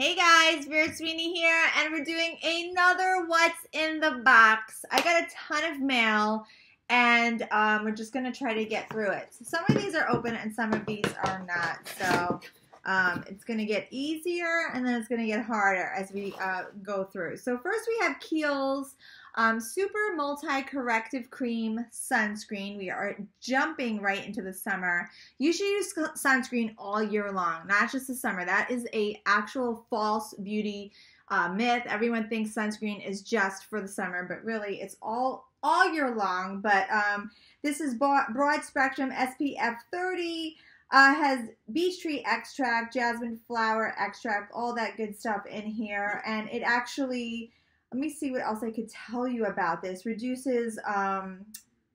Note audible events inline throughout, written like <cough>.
Hey guys, Vera Sweeney here, and we're doing another What's in the Box. I got a ton of mail, and um, we're just going to try to get through it. So some of these are open and some of these are not. So um, it's going to get easier and then it's going to get harder as we uh, go through. So first we have Kiehl's um, Super Multi-Corrective Cream Sunscreen. We are jumping right into the summer. You should use sunscreen all year long, not just the summer. That is a actual false beauty uh, myth. Everyone thinks sunscreen is just for the summer, but really it's all all year long. But um, this is broad spectrum SPF 30. Uh, has beech tree extract, jasmine flower extract, all that good stuff in here. And it actually, let me see what else I could tell you about this. Reduces um,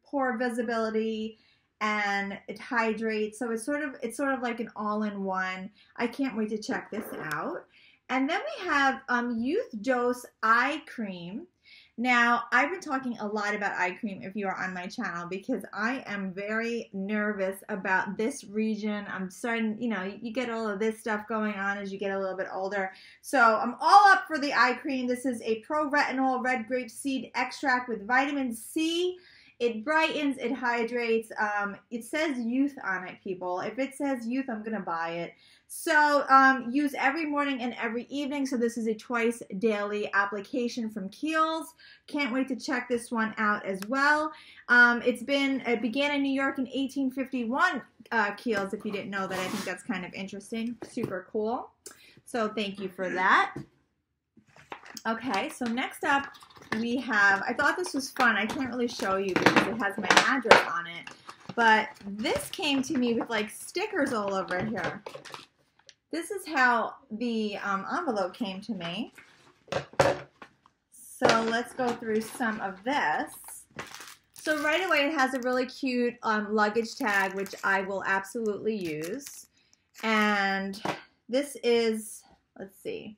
pore visibility and it hydrates. So it's sort of it's sort of like an all-in-one. I can't wait to check this out. And then we have um, Youth Dose Eye Cream. Now, I've been talking a lot about eye cream if you are on my channel because I am very nervous about this region. I'm starting, you know, you get all of this stuff going on as you get a little bit older. So I'm all up for the eye cream. This is a pro retinol red grape seed extract with vitamin C. It brightens, it hydrates. Um, it says youth on it, people. If it says youth, I'm going to buy it. So um, use every morning and every evening. So this is a twice daily application from Kiehl's. Can't wait to check this one out as well. Um, it's been it began in New York in 1851. Uh, Kiehl's, if you didn't know that, I think that's kind of interesting. Super cool. So thank you for that. Okay, so next up we have. I thought this was fun. I can't really show you because it has my address on it. But this came to me with like stickers all over here. This is how the um, envelope came to me. So let's go through some of this. So right away it has a really cute um, luggage tag, which I will absolutely use. And this is, let's see,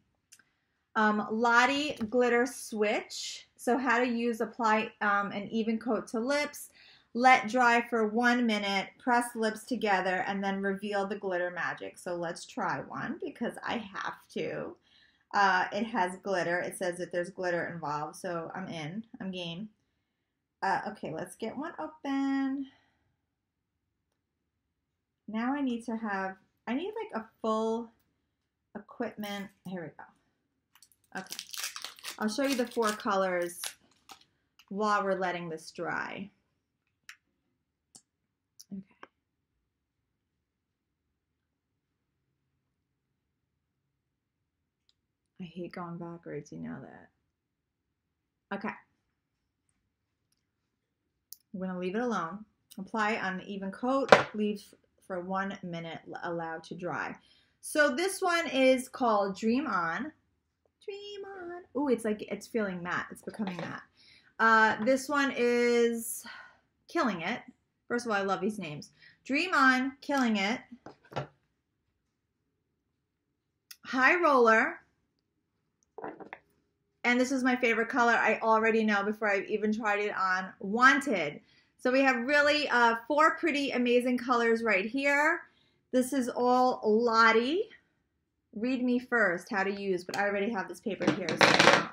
um, Lottie Glitter Switch. So how to use, apply um, an even coat to lips, let dry for one minute, press lips together, and then reveal the glitter magic. So let's try one because I have to. Uh, it has glitter. It says that there's glitter involved, so I'm in. I'm game. Uh, okay, let's get one open. Now I need to have, I need like a full equipment. Here we go. Okay. I'll show you the four colors while we're letting this dry. I hate going backwards, you know that. Okay. I'm going to leave it alone. Apply on an even coat, leave for one minute, allowed to dry. So this one is called Dream On. Dream On. Oh, it's like, it's feeling matte. It's becoming matte. Uh, this one is Killing It. First of all, I love these names. Dream On, Killing It. High Roller. And this is my favorite color. I already know before I've even tried it on. Wanted. So we have really uh, four pretty amazing colors right here. This is all Lottie. Read me first how to use, but I already have this paper here, so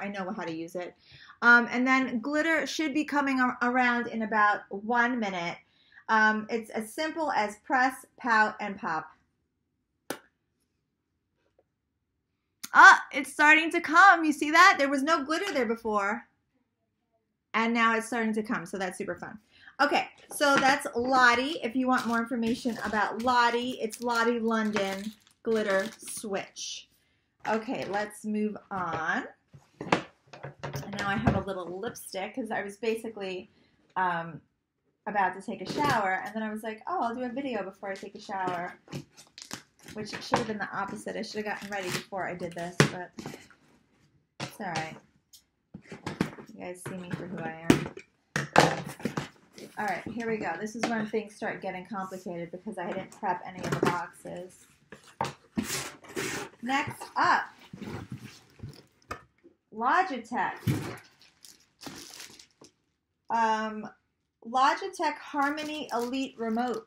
I know, how to use it. Um, and then glitter should be coming around in about one minute. Um, it's as simple as press, pout, and pop. Ah, it's starting to come. You see that? There was no glitter there before. And now it's starting to come, so that's super fun. Okay, so that's Lottie. If you want more information about Lottie, it's Lottie London Glitter Switch. Okay, let's move on. And now I have a little lipstick because I was basically um, about to take a shower, and then I was like, oh, I'll do a video before I take a shower which should have been the opposite. I should have gotten ready before I did this, but it's all right. You guys see me for who I am. All right, here we go. This is when things start getting complicated because I didn't prep any of the boxes. Next up, Logitech. Um, Logitech Harmony Elite Remote.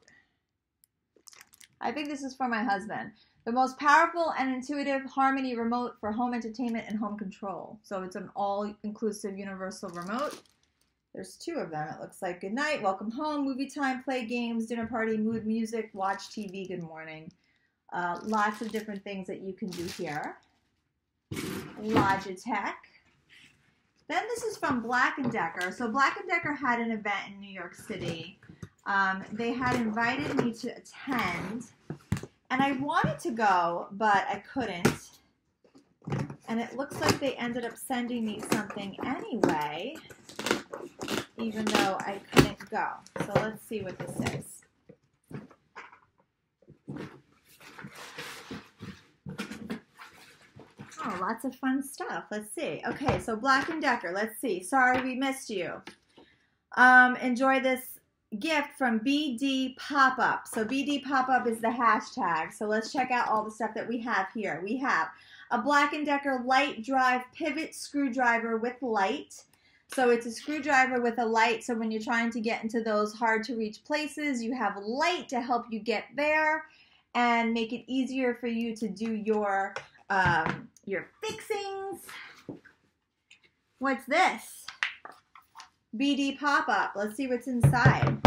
I think this is for my husband. The most powerful and intuitive Harmony remote for home entertainment and home control. So it's an all-inclusive universal remote. There's two of them. It looks like good night, welcome home, movie time, play games, dinner party, mood music, watch TV, good morning. Uh, lots of different things that you can do here. Logitech. Then this is from Black & Decker. So Black & Decker had an event in New York City. Um, they had invited me to attend. And I wanted to go, but I couldn't. And it looks like they ended up sending me something anyway, even though I couldn't go. So let's see what this is. Oh, lots of fun stuff. Let's see. Okay, so Black & Decker. Let's see. Sorry we missed you. Um, enjoy this gift from BD Pop-Up. So BD Pop-Up is the hashtag. So let's check out all the stuff that we have here. We have a Black & Decker light drive pivot screwdriver with light. So it's a screwdriver with a light. So when you're trying to get into those hard to reach places, you have light to help you get there and make it easier for you to do your um, your fixings. What's this? BD pop-up. Let's see what's inside.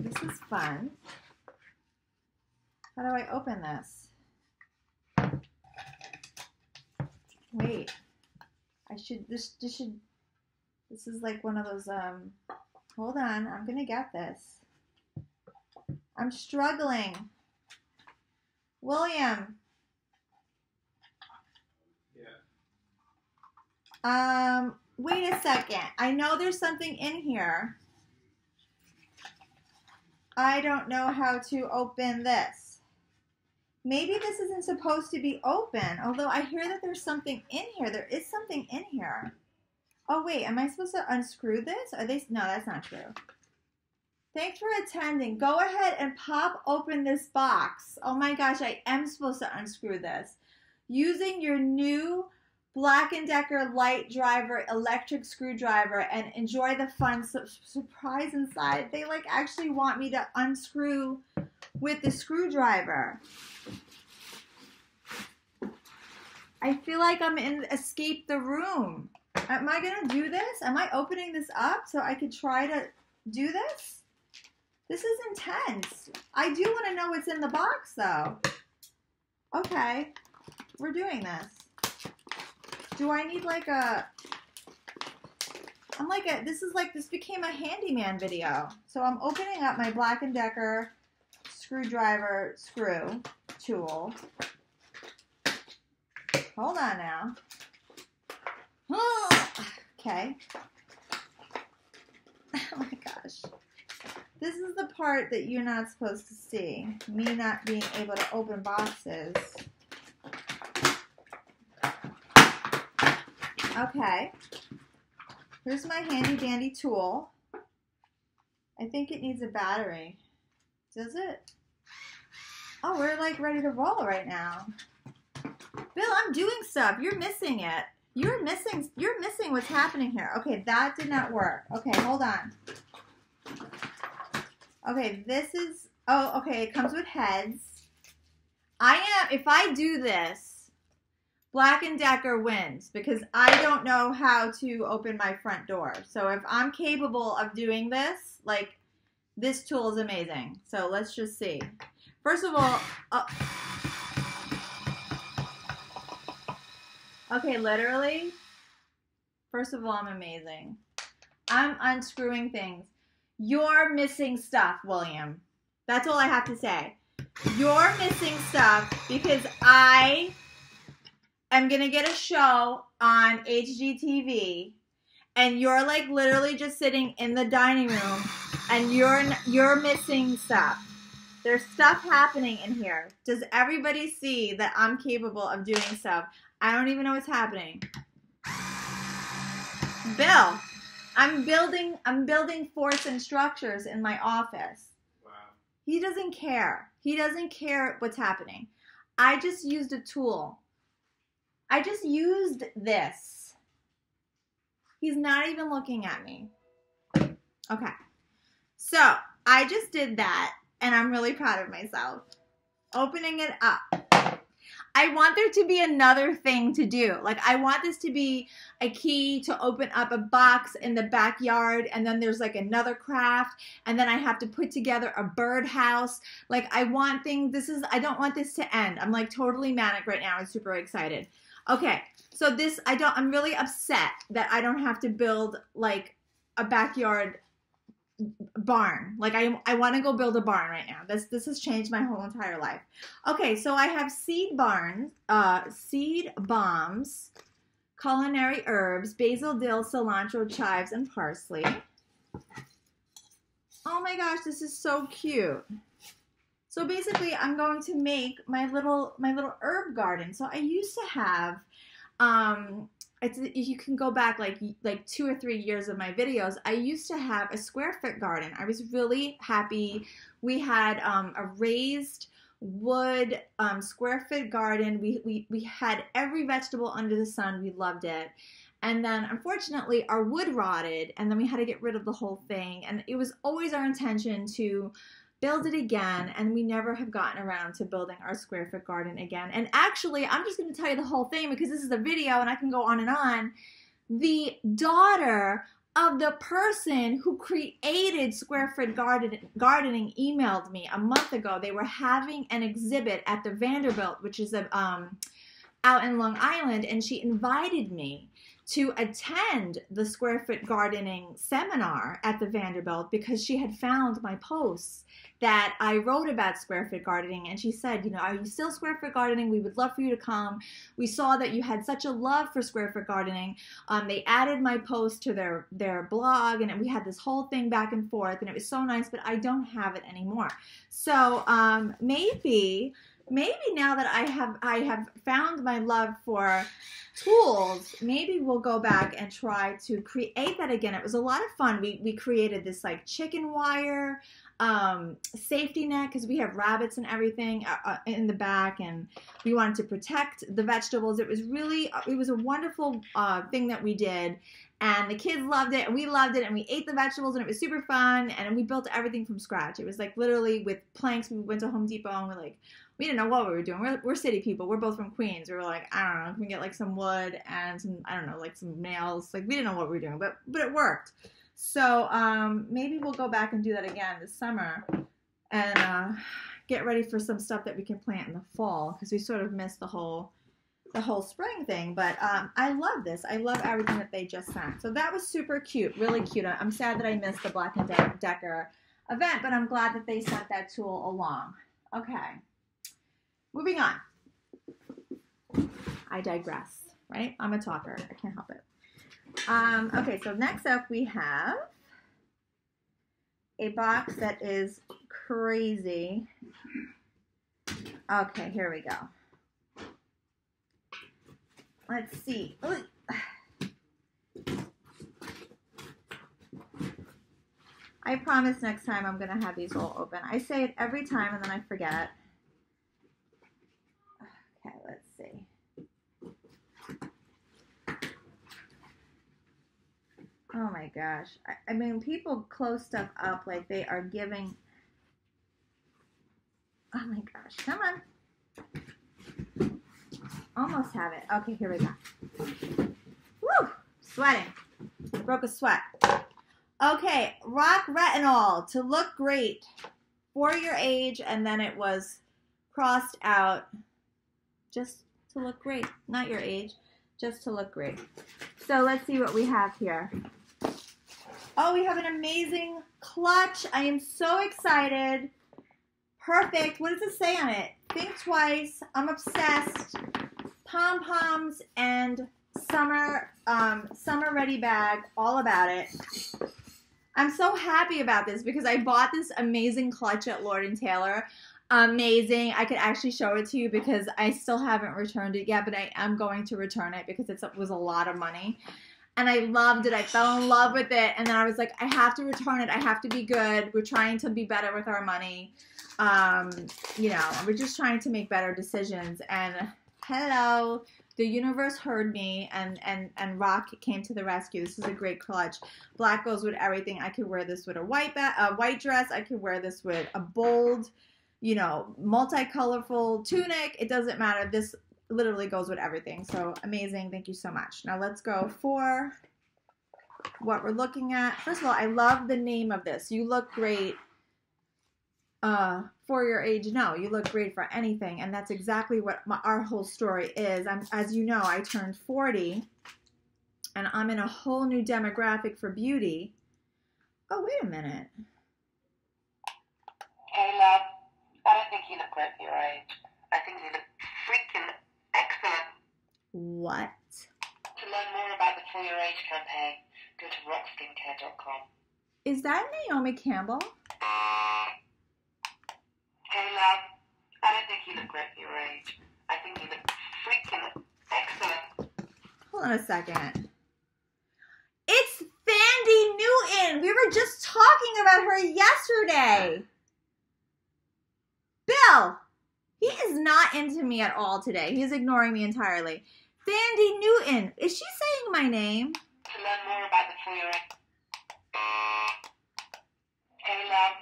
This is fun. How do I open this? Wait. I should, this, this should, this is like one of those, um, hold on, I'm gonna get this. I'm struggling. William. Um, wait a second. I know there's something in here. I don't know how to open this. Maybe this isn't supposed to be open, although I hear that there's something in here. There is something in here. Oh, wait, am I supposed to unscrew this? Are they, no, that's not true. Thanks for attending. Go ahead and pop open this box. Oh my gosh, I am supposed to unscrew this. Using your new Black & Decker Light Driver electric screwdriver and enjoy the fun su surprise inside. They like actually want me to unscrew with the screwdriver. I feel like I'm in escape the room. Am I gonna do this? Am I opening this up so I could try to do this? This is intense. I do want to know what's in the box, though. Okay, we're doing this. Do I need like a... I'm like a... This is like... This became a handyman video. So I'm opening up my Black & Decker screwdriver screw tool. Hold on now. <gasps> Okay. <laughs> Oh my gosh. This is the part that you're not supposed to see. Me not being able to open boxes. Okay. Here's my handy dandy tool. I think it needs a battery. Does it? Oh, we're like ready to roll right now. Bill, I'm doing stuff. You're missing it. You're missing you're missing what's happening here. Okay, that did not work. Okay, hold on. Okay, this is, oh, okay, it comes with heads. I am, if I do this, Black & Decker wins because I don't know how to open my front door. So if I'm capable of doing this, like, this tool is amazing. So let's just see. First of all, uh, okay, literally, first of all, I'm amazing. I'm unscrewing things. You're missing stuff, William. That's all I have to say. You're missing stuff because I am going to get a show on HGTV and you're like literally just sitting in the dining room and you're you're missing stuff. There's stuff happening in here. Does everybody see that I'm capable of doing stuff? I don't even know what's happening. Bill, I'm building I'm building forts and structures in my office. Wow. He doesn't care. He doesn't care what's happening. I just used a tool. I just used this. He's not even looking at me. Okay. So I just did that and I'm really proud of myself. Opening it up. I want there to be another thing to do. Like, I want this to be a key to open up a box in the backyard, and then there's like another craft, and then I have to put together a birdhouse. Like, I want things, this is, I don't want this to end. I'm like totally manic right now and super excited. Okay, so this, I don't, I'm really upset that I don't have to build like a backyard barn. Like I I want to go build a barn right now. This this has changed my whole entire life. Okay, so I have seed barns, uh seed bombs, culinary herbs, basil, dill, cilantro, chives, and parsley. Oh my gosh, this is so cute. So basically, I'm going to make my little my little herb garden. So I used to have um it's you can go back like like two or three years of my videos. I used to have a square foot garden. I was really happy. We had um, a raised wood um, square foot garden. We, we we had every vegetable under the sun. We loved it. And then unfortunately our wood rotted and then we had to get rid of the whole thing. And it was always our intention to build it again and we never have gotten around to building our square foot garden again. And actually i'm just going to tell you the whole thing because this is a video and i can go on and on. The daughter of the person who created square foot garden, gardening emailed me a month ago. They were having an exhibit at the vanderbilt which is a, um, out in long island and she invited me to attend the square foot gardening seminar at the Vanderbilt because she had found my posts that I wrote about square foot gardening. And she said, You know, are you still square foot gardening? We would love for you to come. We saw that you had such a love for square foot gardening. Um, they added my post to their, their blog, and we had this whole thing back and forth, and it was so nice, but I don't have it anymore. So um, maybe maybe now that I have I have found my love for tools, maybe we'll go back and try to create that again. It was a lot of fun. We we created this like chicken wire um, safety net because we have rabbits and everything uh, uh, in the back, and we wanted to protect the vegetables. It was really it was a wonderful uh, thing that we did. And the kids loved it, and we loved it, and we ate the vegetables, and it was super fun. And we built everything from scratch. It was like literally with planks. We went to Home Depot, and we're like, we didn't know what we were doing. We're, we're city people. We're both from Queens. We were like, I don't know, can we get like some wood and some, I don't know, like some nails. Like we didn't know what we were doing, but but it worked. So um, maybe we'll go back and do that again this summer and uh, get ready for some stuff that we can plant in the fall because we sort of missed the whole the whole spring thing. But um, I love this. I love everything that they just sent. So that was super cute, really cute. I'm sad that I missed the Black and Decker event, but I'm glad that they sent that tool along. Okay. Moving on. I digress, right? I'm a talker. I can't help it. Um, okay, so next up we have a box that is crazy. Okay, here we go. Let's see. Oh, I promise next time I'm going to have these all open. I say it every time and then I forget. Okay, let's see. Oh my gosh. I, I mean, people close stuff up like they are giving. Oh my gosh. Come on. Almost have it. Okay, here we go. Woo! Sweating. Broke a sweat. Okay, RoC retinol to look great for your age, and then it was crossed out just to look great. Not your age, just to look great. So let's see what we have here. Oh, we have an amazing clutch. I am so excited. Perfect. What does it say on it? Think twice. I'm obsessed. Pom poms and summer um, summer ready bag. All about it. I'm so happy about this because I bought this amazing clutch at Lord and Taylor amazing. I could actually show it to you because I still haven't returned it yet, but I am going to return it because it was a lot of money. And I loved it. I fell in love with it. And then I was like, I have to return it. I have to be good. We're trying to be better with our money. Um, you know, we're just trying to make better decisions. And hello, The universe heard me, and and and RoC came to the rescue. This is a great clutch. Black goes with everything. I could wear this with a white ba- a white dress. I could wear this with a bold, you know, multicolorful tunic. It doesn't matter. This literally goes with everything. So amazing. Thank you so much. Now let's go for what we're looking at. First of all, I love the name of this. You look great uh, for your age. No, you look great for anything. And that's exactly what my, our whole story is. I'm, as you know, I turned 40 and I'm in a whole new demographic for beauty. Oh, wait a minute. Hey, love. I don't think you look great for your age. I think you look freaking excellent. What? To learn more about the For Your Age campaign, go to rocskincare.com. Is that Naomi Campbell? <laughs> Hey, love. I don't think you look great for your age. I think you look freaking excellent. Hold on a second. It's Thandie Newton. We were just talking about her yesterday. Bill, he is not into me at all today. He's ignoring me entirely. Thandie Newton. Is she saying my name? To learn more about the For Your Age. Hey, love.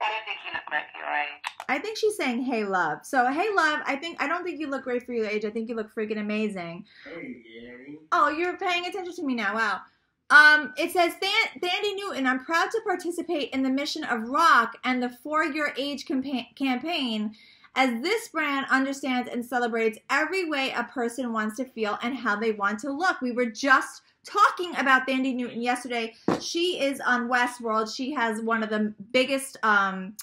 I don't think you look great for your age. I think she's saying hey love. So hey love, I think I don't think you look great for your age. I think you look freaking amazing. Hey, Annie. Oh, you're paying attention to me now. Wow. Um, it says Than- Thandie Newton. I'm proud to participate in the mission of RoC and the For Your Age campa- campaign, as this brand understands and celebrates every way a person wants to feel and how they want to look. We were just talking about Thandie Newton yesterday. She is on Westworld. She has one of the biggest um,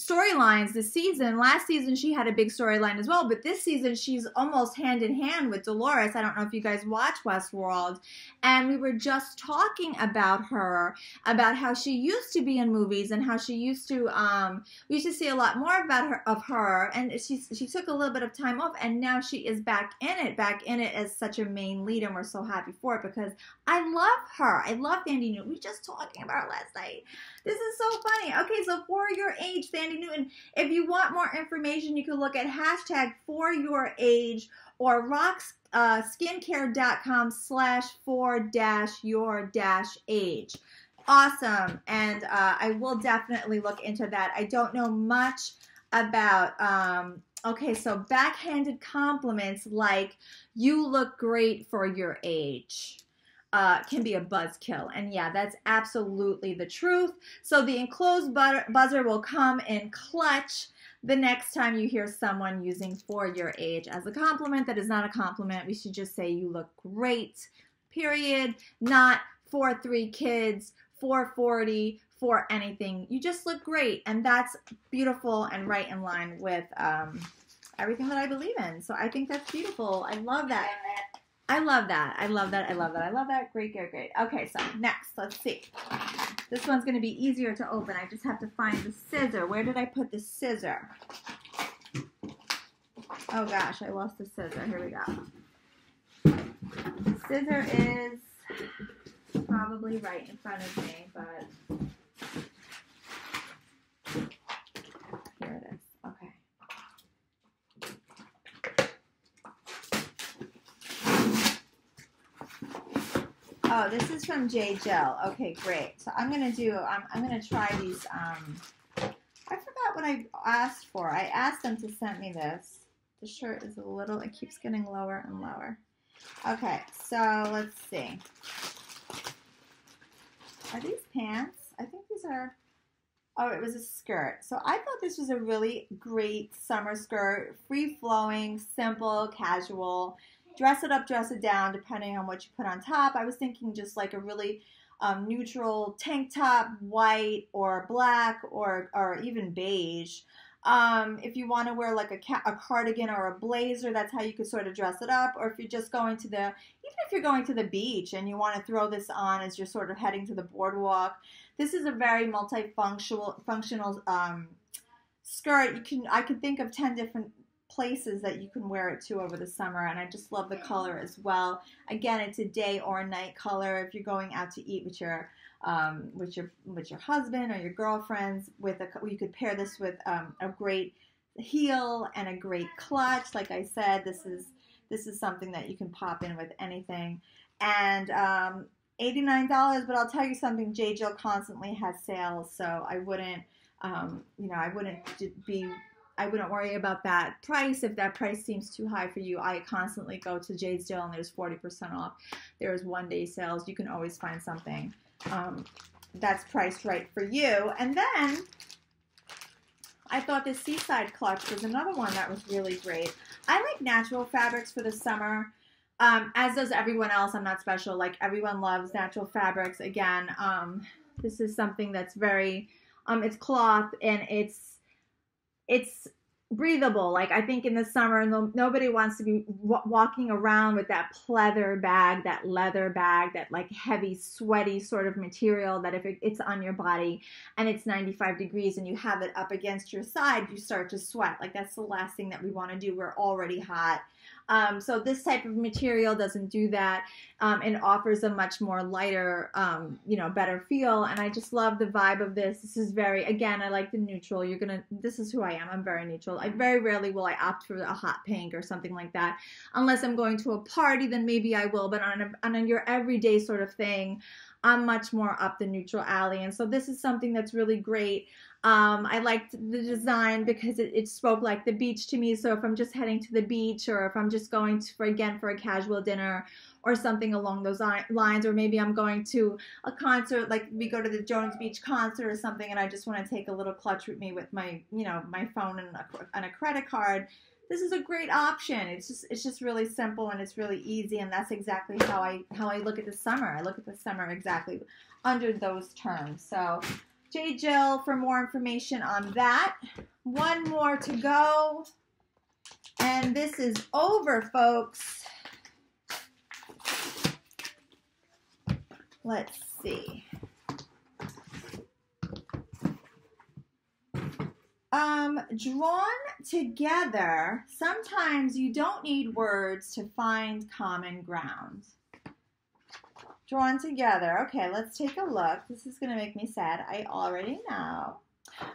storylines this season. Last season, she had a big storyline as well, but this season, she's almost hand in hand with Dolores. I don't know if you guys watch Westworld. And we were just talking about her, about how she used to be in movies and how she used to, um, we used to see a lot more about her, of her. And she, she took a little bit of time off, and now she is back in it, back in it as such a main lead. And we're so happy for it because I love her. I love Thandie Newton. We were just talking about her last night. This is so funny. Okay, so for your age, Thandie Newton, if you want more information, you can look at hashtag for your age or rocks uh, slash for dash your dash age. Awesome. And uh, I will definitely look into that. I don't know much about um, okay, so backhanded compliments like you look great for your age uh, can be a buzzkill. And yeah, that's absolutely the truth. So the enclosed buzzer will come in clutch the next time you hear someone using for your age as a compliment. That is not a compliment. We should just say you look great, period. Not for three kids, for 40, for anything. You just look great. And that's beautiful and right in line with um, everything that I believe in. So I think that's beautiful. I love that. I love that. I love that. I love that. I love that. Great, great, great. Okay, so next, let's see. This one's going to be easier to open. I just have to find the scissor. Where did I put the scissor? Oh gosh, I lost the scissor. Here we go. Scissor is probably right in front of me, but here it is. Okay. Oh, this is from J. Jill. Okay, great. So I'm gonna do. I'm, I'm gonna try these. Um, I forgot what I asked for. I asked them to send me this. The shirt is a little. It keeps getting lower and lower. Okay, so let's see. Are these pants? I think these are. Oh, it was a skirt. So I thought this was a really great summer skirt, free flowing, simple, casual dress it up, dress it down, depending on what you put on top. I was thinking just like a really um, neutral tank top, white or black or or even beige. Um, if you want to wear like a, ca- a cardigan or a blazer, that's how you could sort of dress it up. Or if you're just going to the, even if you're going to the beach and you want to throw this on as you're sort of heading to the boardwalk, this is a very multifunctional functional um, skirt. You can I can think of ten different places that you can wear it to over the summer and I just love the color as well. Again, it's a day or a night color if you're going out to eat with your um, with your with your husband or your girlfriends with a you could pair this with um, a great heel and a great clutch. Like I said, this is This is something that you can pop in with anything. And um, $89, but I'll tell you something, J. Jill constantly has sales, so I wouldn't, um, you know, I wouldn't be I wouldn't worry about that price. If that price seems too high for you, I constantly go to J. Jill and there's 40% off. There's one day sales. You can always find something um, that's priced right for you. And then I thought this Seaside Clutch was another one that was really great. I like natural fabrics for the summer. Um, as does everyone else. I'm not special. Like everyone loves natural fabrics. Again, um, this is something that's very, um, it's cloth and it's, it's breathable. Like I think in the summer, no, nobody wants to be w- walking around with that pleather bag, that leather bag, that like heavy, sweaty sort of material that if it, it's on your body and it's 95 degrees and you have it up against your side, you start to sweat. Like that's the last thing that we want to do. We're already hot. Um, so this type of material doesn't do that um, and offers a much more lighter, um, you know, better feel. And I just love the vibe of this. This is very, again, I like the neutral. You're gonna, this is who I am. I'm very neutral. I very rarely will I opt for a hot pink or something like that, unless I'm going to a party. Then maybe I will. But on a, on your everyday sort of thing, I'm much more up the neutral alley. And so this is something that's really great. Um, I liked the design because it, it, spoke like the beach to me. So if I'm just heading to the beach or if I'm just going to, for again for a casual dinner or something along those lines, or maybe I'm going to a concert, like we go to the Jones Beach concert or something, and I just want to take a little clutch with me with my, you know, my phone and a, and a credit card. This is a great option. It's just it's just really simple and it's really easy, and that's exactly how I how I look at the summer. I look at the summer exactly under those terms. So J. Jill for more information on that. One more to go. And this is over, folks. Let's see. Um, drawn together, sometimes you don't need words to find common ground drawn together. Okay, let's take a look. This is going to make me sad. I already know.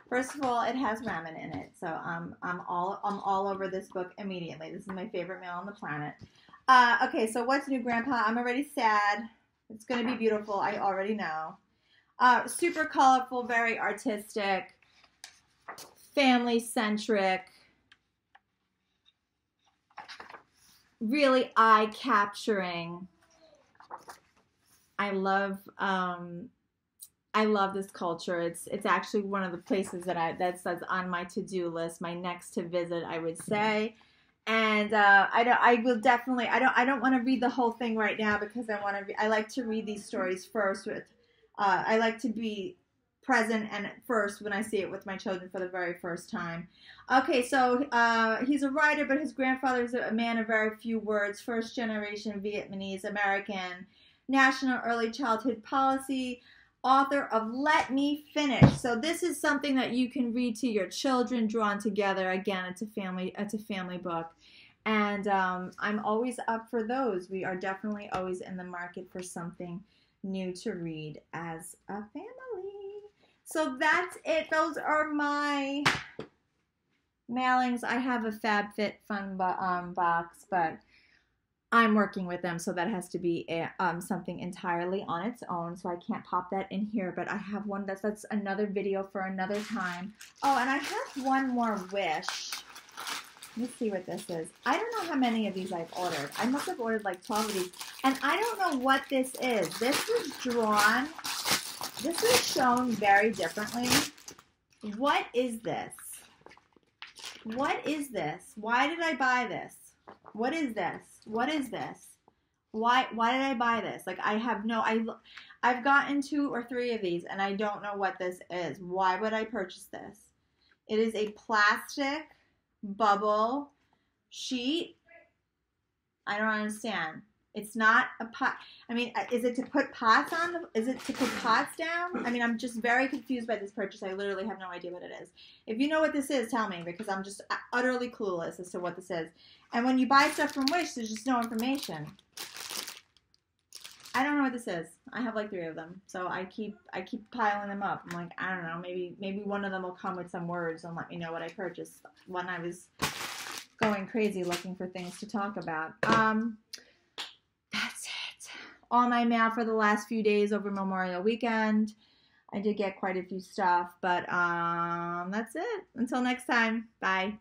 First of all, it has ramen in it, so um, I'm all I'm all over this book immediately. This is my favorite meal on the planet. Uh, okay, so what's new, Grandpa? I'm already sad. It's going to be beautiful. I already know. Uh, super colorful, very artistic, family centric, really eye capturing. I love um, I love this culture. It's it's actually one of the places that I that says on my to do list, my next to visit, I would say. And uh, I don't. I will definitely. I don't. I don't want to read the whole thing right now because I want to. Re- I like to read these stories first. With uh, I like to be present and first when I see it with my children for the very first time. Okay, so uh, he's a writer, but his grandfather is a man of very few words. First generation Vietnamese American. National Early Childhood Policy, author of Let Me Finish. So this is something that you can read to your children, drawn together. Again, it's a family, it's a family book, and um, I'm always up for those. We are definitely always in the market for something new to read as a family. So that's it. Those are my mailings. I have a FabFitFun um, box, but I'm working with them, so that has to be a, um, something entirely on its own. So I can't pop that in here, but I have one that's that's another video for another time. Oh, and I have one more wish. Let's see what this is. I don't know how many of these I've ordered. I must have ordered like 12 of these. And I don't know what this is. This was drawn, this is shown very differently. What is this? What is this? Why did I buy this? What is this? What is this? Why why did I buy this? Like I have no I I've gotten two or three of these and I don't know what this is. Why would I purchase this? It is a plastic bubble sheet. I don't understand. It's not a pot. I mean, uh, is it to put pots on? The, Is it to put pots down? I mean, I'm just very confused by this purchase. I literally have no idea what it is. If you know what this is, tell me because I'm just utterly clueless as to what this is. And when you buy stuff from Wish, there's just no information. I don't know what this is. I have like three of them, so I keep I keep piling them up. I'm like, I don't know, maybe maybe one of them will come with some words and let me know what I purchased when I was going crazy looking for things to talk about. Um. All my mail for the last few days over Memorial Weekend. I did get quite a few stuff, but um, that's it. Until next time, bye.